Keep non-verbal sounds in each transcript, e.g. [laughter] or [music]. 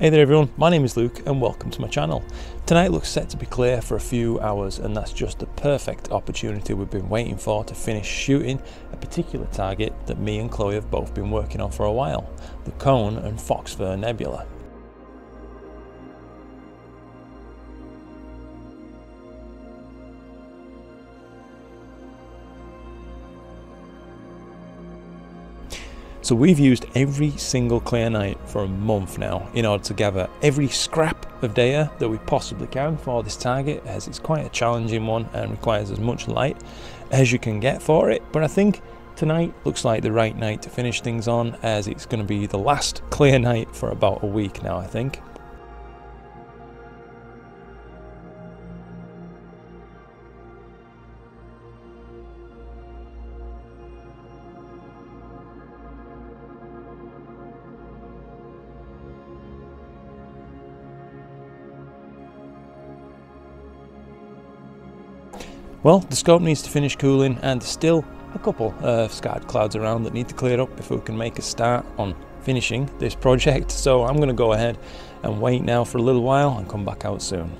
Hey there everyone, my name is Luke and welcome to my channel. Tonight looks set to be clear for a few hours and that's just the perfect opportunity we've been waiting for to finish shooting a particular target that me and Chloe have both been working on for a while, the Cone and Foxfur Nebula. So we've used every single clear night for a month now in order to gather every scrap of data that we possibly can for this target as it's quite a challenging one and requires as much light as you can get for it. But I think tonight looks like the right night to finish things on as it's going to be the last clear night for about a week now I think. Well, the scope needs to finish cooling and there's still a couple of scattered clouds around that need to clear up before we can make a start on finishing this project. [laughs] So I'm going to go ahead and wait now for a little while and come back out soon.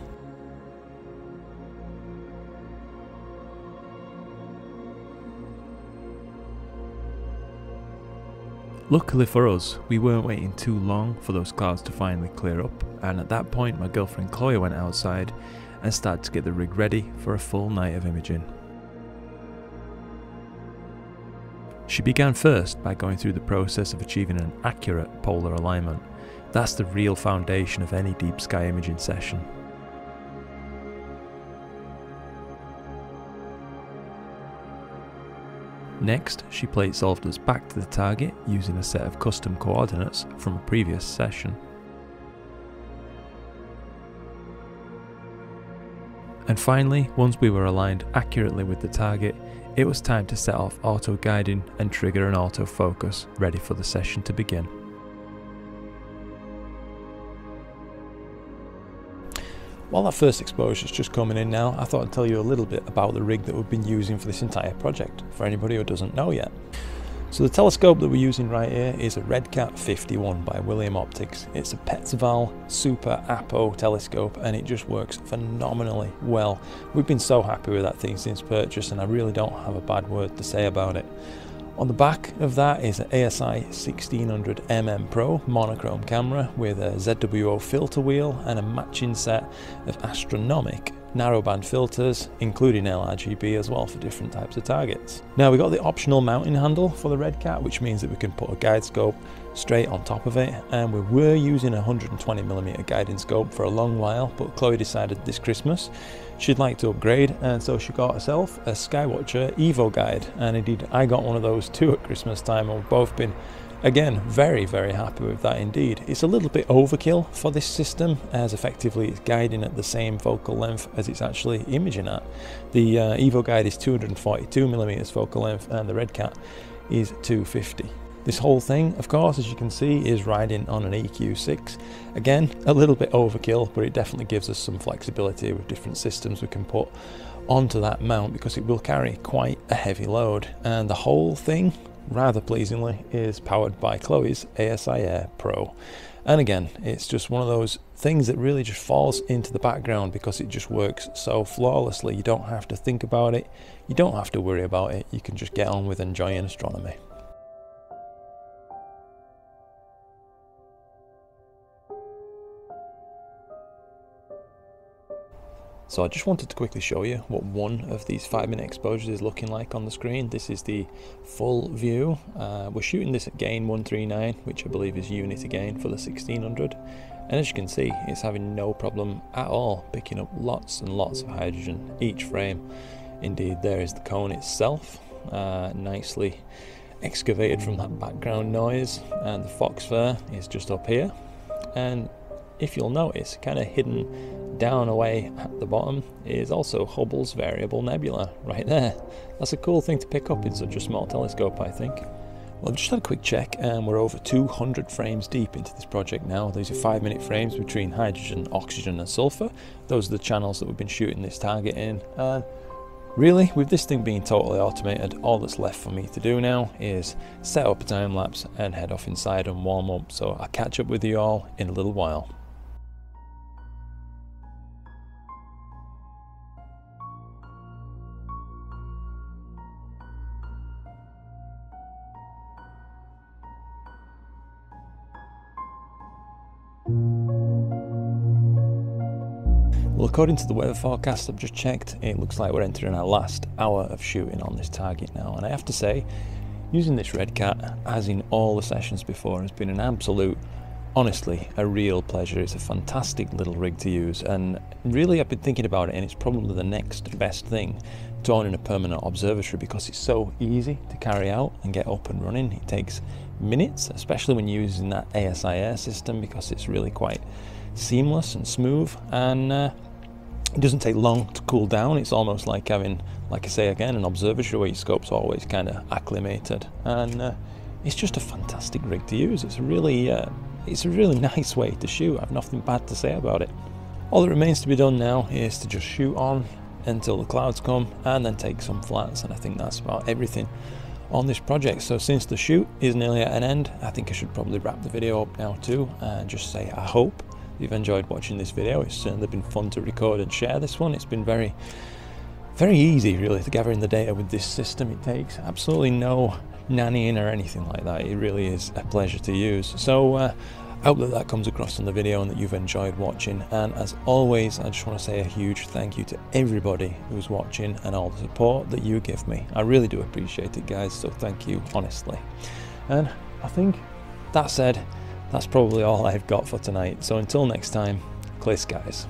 Luckily for us, we weren't waiting too long for those clouds to finally clear up, and at that point, my girlfriend Chloe went outside and started to get the rig ready for a full night of imaging. She began first by going through the process of achieving an accurate polar alignment. That's the real foundation of any deep sky imaging session. Next, she plate solved us back to the target using a set of custom coordinates from a previous session. And finally, once we were aligned accurately with the target, it was time to set off auto guiding and trigger an autofocus, ready for the session to begin. While that first exposure is just coming in now, I thought I'd tell you a little bit about the rig that we've been using for this entire project, for anybody who doesn't know yet. So the telescope that we're using right here is a Redcat 51 by William Optics. It's a Petzval Super Apo telescope and it just works phenomenally well. We've been so happy with that thing since purchase and I really don't have a bad word to say about it. On the back of that is an ASI 1600mm Pro monochrome camera with a ZWO filter wheel and a matching set of Astronomik narrowband filters, including LRGB as well for different types of targets. Now we've got the optional mounting handle for the Redcat, which means that we can put a guide scope straight on top of it. And we were using a 120mm guiding scope for a long while, but Chloe decided this Christmas she'd like to upgrade, and so she got herself a Skywatcher Evo guide. And indeed, I got one of those too at Christmas time, and we've both been Again, very, very happy with that indeed. It's a little bit overkill for this system as effectively it's guiding at the same focal length as it's actually imaging at. The uh, Evo guide is 242 millimeters focal length and the Redcat is 250. This whole thing, of course, as you can see, is riding on an EQ6. Again, a little bit overkill, but it definitely gives us some flexibility with different systems we can put onto that mount because it will carry quite a heavy load. And the whole thing rather pleasingly, is powered by Chloe's ASI Air Pro. And again, it's just one of those things that really just falls into the background because it just works so flawlessly. You don't have to think about it, you don't have to worry about it, you can just get on with enjoying astronomy. So I just wanted to quickly show you what one of these five minute exposures is looking like on the screen. This is the full view. Uh, we're shooting this at gain 139, which I believe is unity gain for the 1600. And as you can see, it's having no problem at all picking up lots and lots of hydrogen each frame. Indeed, there is the cone itself, uh, nicely excavated from that background noise. And the fox fur is just up here. And if you'll notice, kind of hidden down away at the bottom is also Hubble's Variable Nebula, right there. That's a cool thing to pick up in such a small telescope, I think. Well, I've just had a quick check and we're over 200 frames deep into this project now. These are 5 minute frames between hydrogen, oxygen and sulfur. Those are the channels that we've been shooting this target in. And Really, with this thing being totally automated, all that's left for me to do now is set up a time lapse and head off inside and warm up. So I'll catch up with you all in a little while. Well, according to the weather forecast I've just checked, it looks like we're entering our last hour of shooting on this target now. And I have to say, using this Redcat, as in all the sessions before, has been an absolute, honestly, a real pleasure. It's a fantastic little rig to use. And really, I've been thinking about it, and it's probably the next best thing to owning a permanent observatory because it's so easy to carry out and get up and running. It takes minutes, especially when you're using that ASI Air system because it's really quite seamless and smooth. And uh, it doesn't take long to cool down. It's almost like having, like I say again, an observatory where your scope's always kind of acclimated, and uh, it's just a fantastic rig to use. It's really, uh, it's a really [laughs] nice way to shoot. I've nothing bad to say about it. All that remains to be done now is to just shoot on until the clouds come, and then take some flats. And I think that's about everything on this project. So since the shoot is nearly at an end, I think I should probably wrap the video up now too, and just say I hope you've enjoyed watching this video. It's certainly been fun to record and share this one. It's been very, very easy really to gather in the data with this system. It takes absolutely no nannying or anything like that. It really is a pleasure to use. So uh, I hope that that comes across in the video and that you've enjoyed watching. And as always, I just want to say a huge thank you to everybody who's watching and all the support that you give me. I really do appreciate it, guys. So thank you, honestly. And I think that said, that's probably all I've got for tonight. So until next time, clear skies.